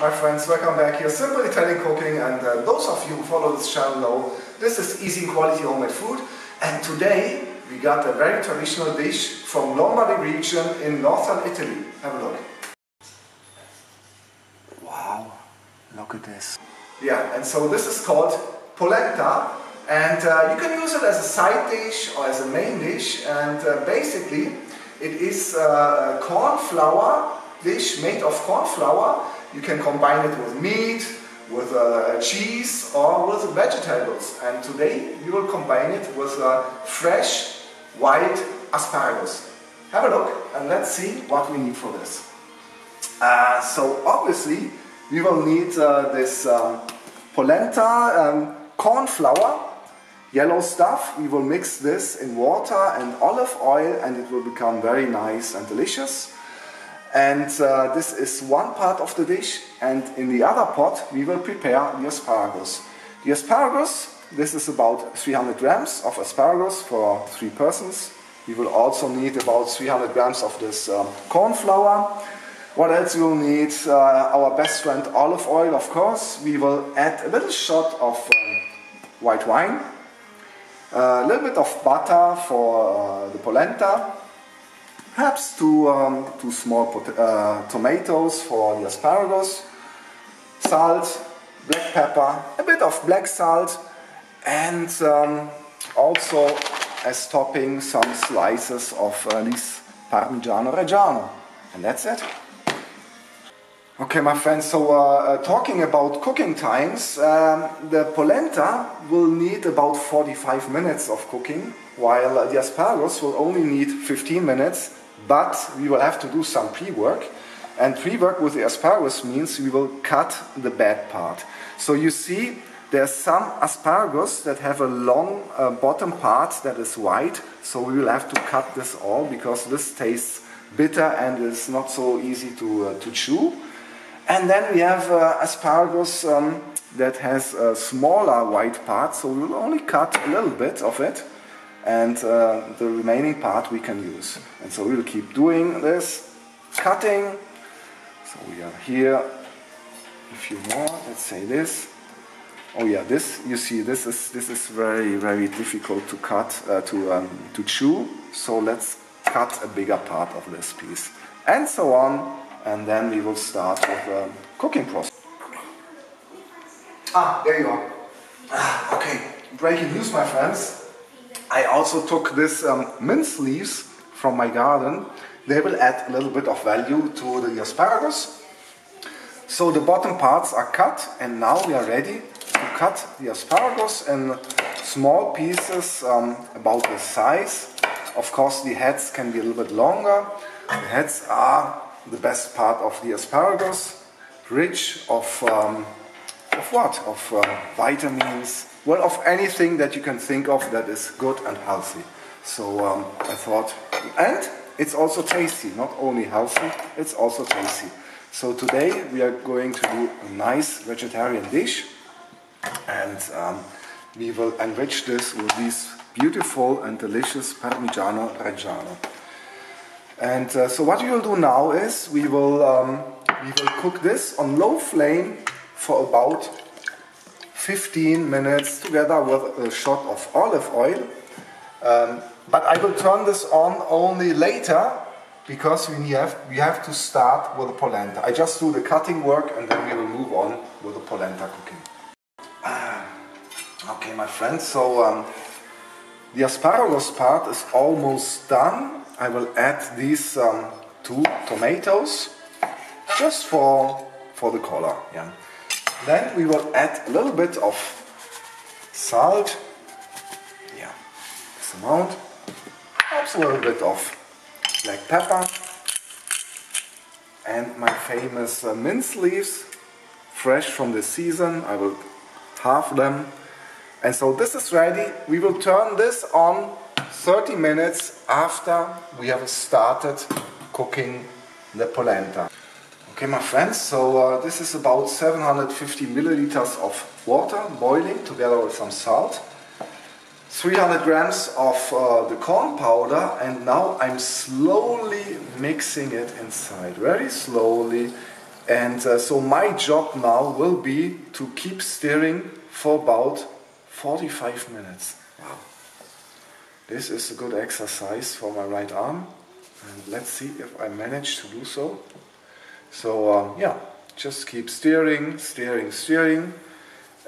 my friends, welcome back here. Simple Italian cooking and uh, those of you who follow this channel know this is easy quality homemade food and today we got a very traditional dish from Lombardy region in northern Italy. Have a look. Wow, look at this. Yeah, and so this is called polenta and uh, you can use it as a side dish or as a main dish and uh, basically it is uh, a corn flour dish made of corn flour. You can combine it with meat, with uh, cheese or with vegetables. And today we will combine it with uh, fresh white asparagus. Have a look and let's see what we need for this. Uh, so obviously we will need uh, this um, polenta um, corn flour, yellow stuff. We will mix this in water and olive oil and it will become very nice and delicious. And uh, this is one part of the dish and in the other pot we will prepare the asparagus. The asparagus, this is about 300 grams of asparagus for three persons. We will also need about 300 grams of this um, corn flour. What else we will need? Uh, our best friend olive oil, of course. We will add a little shot of um, white wine, a little bit of butter for uh, the polenta, perhaps two, um, two small uh, tomatoes for the asparagus, salt, black pepper, a bit of black salt, and um, also as topping some slices of uh, this Parmigiano Reggiano. And that's it. Okay, my friends, so uh, uh, talking about cooking times, um, the polenta will need about 45 minutes of cooking, while the asparagus will only need 15 minutes, but we will have to do some pre-work. And pre-work with the asparagus means we will cut the bad part. So you see, there's some asparagus that have a long uh, bottom part that is white, so we will have to cut this all because this tastes bitter and is not so easy to, uh, to chew. And then we have uh, asparagus um, that has a smaller white part, so we will only cut a little bit of it, and uh, the remaining part we can use. And so we will keep doing this, cutting. So we have here a few more, let's say this. Oh yeah, this, you see, this is, this is very, very difficult to cut, uh, to, um, to chew. So let's cut a bigger part of this piece. And so on and then we will start with the cooking process. Ah, there you are. Ah, okay, breaking news, my friends. I also took this um, mint leaves from my garden. They will add a little bit of value to the asparagus. So the bottom parts are cut and now we are ready to cut the asparagus in small pieces um, about this size. Of course the heads can be a little bit longer. The heads are the best part of the asparagus, rich of, um, of what? Of uh, vitamins, well, of anything that you can think of that is good and healthy. So um, I thought, and it's also tasty, not only healthy, it's also tasty. So today we are going to do a nice vegetarian dish and um, we will enrich this with these beautiful and delicious Parmigiano Reggiano. And uh, so what we will do now is we will, um, we will cook this on low flame for about 15 minutes together with a shot of olive oil. Um, but I will turn this on only later because we have, we have to start with the polenta. I just do the cutting work and then we will move on with the polenta cooking. Uh, okay, my friends, so um, the asparagus part is almost done I will add these um, two tomatoes just for, for the color. Yeah. Then we will add a little bit of salt. Yeah, this amount. Perhaps a little bit of black pepper. And my famous uh, mint leaves, fresh from the season. I will halve them. And so this is ready. We will turn this on 30 minutes after we have started cooking the polenta. Okay, my friends, so uh, this is about 750 milliliters of water boiling together with some salt. 300 grams of uh, the corn powder and now I'm slowly mixing it inside, very slowly And uh, so my job now will be to keep stirring for about 45 minutes. Wow. This is a good exercise for my right arm. And let's see if I manage to do so. So um, yeah, just keep steering, steering, steering.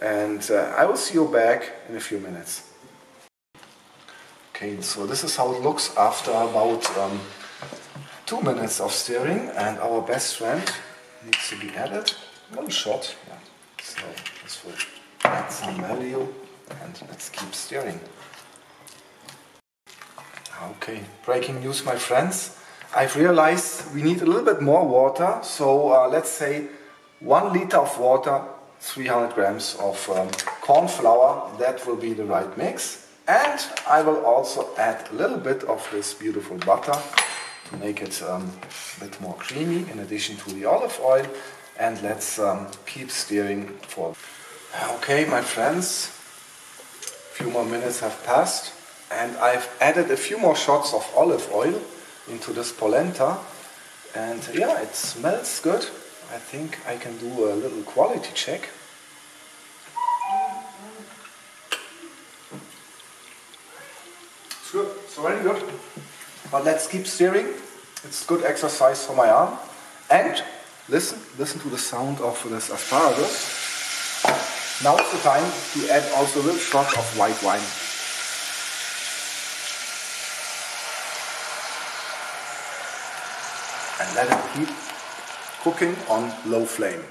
And uh, I will see you back in a few minutes. Okay, so this is how it looks after about um, two minutes of steering and our best friend needs to be added. One shot, yeah. So this will add some value and let's keep steering. Okay, breaking news my friends. I've realized we need a little bit more water, so uh, let's say one liter of water, 300 grams of um, corn flour, that will be the right mix. And I will also add a little bit of this beautiful butter to make it um, a bit more creamy in addition to the olive oil. And let's um, keep stirring for. Okay, my friends, a few more minutes have passed and I've added a few more shots of olive oil into this polenta. And yeah, it smells good. I think I can do a little quality check. It's good, it's already good. But let's keep stirring. It's good exercise for my arm. And listen, listen to the sound of this asparagus. Now it's the time to add also a little shot of white wine. And let it keep cooking on low flame.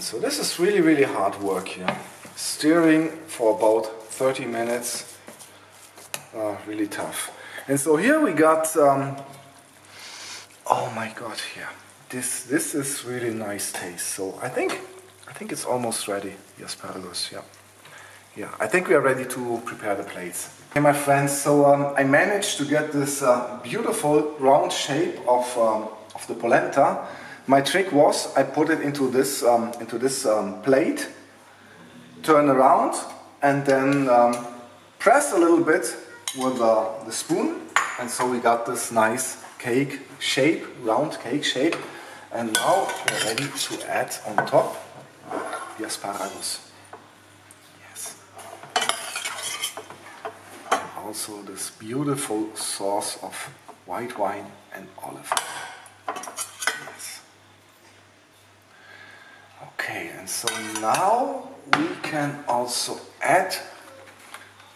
So this is really, really hard work here. Stirring for about 30 minutes. Uh, really tough. And so here we got, um, oh my god, here. This, this is really nice taste. So I think, I think it's almost ready, the asparagus, yeah. Yeah, I think we are ready to prepare the plates. Okay, my friends, so um, I managed to get this uh, beautiful round shape of, um, of the polenta. My trick was I put it into this, um, into this um, plate, turn around, and then um, press a little bit with uh, the spoon. And so we got this nice cake shape, round cake shape. And now we're ready to add on top the asparagus. Yes. And also this beautiful sauce of white wine and olive oil. Yes. Okay, and so now we can also add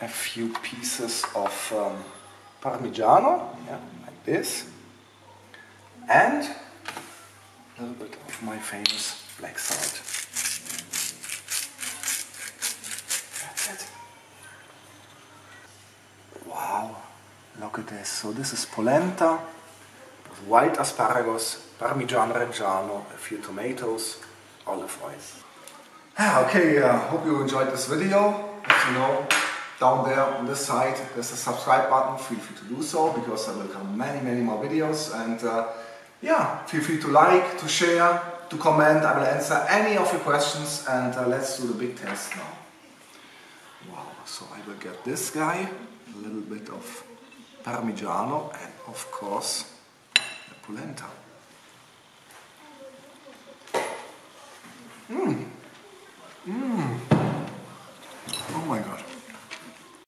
a few pieces of um, Parmigiano, yeah, like this, and a little bit of my famous black salt. That's it. Wow, at this. So this is polenta, white asparagus, Parmigiano Reggiano, a few tomatoes, olive oil. Ah, okay, uh, hope you enjoyed this video. As you know, down there on this side there's a subscribe button, feel free to do so because there will come many many more videos and uh, yeah, feel free to like, to share, to comment, I will answer any of your questions and uh, let's do the big test now. Wow, so I will get this guy, a little bit of Parmigiano and of course polenta.